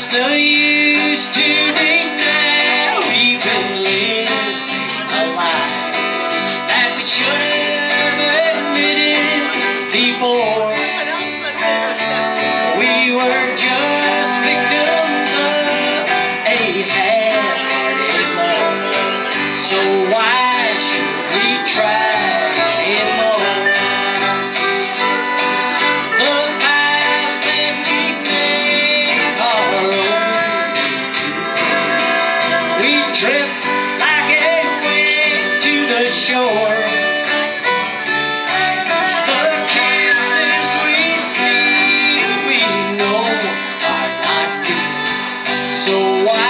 What's the use deny. shore. The kisses we sleep, we know are not So why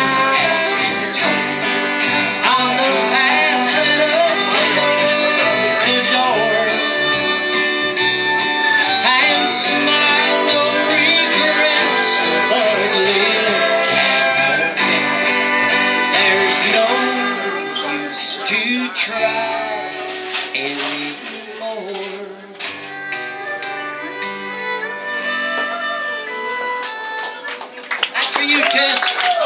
try. That's for you, Tess.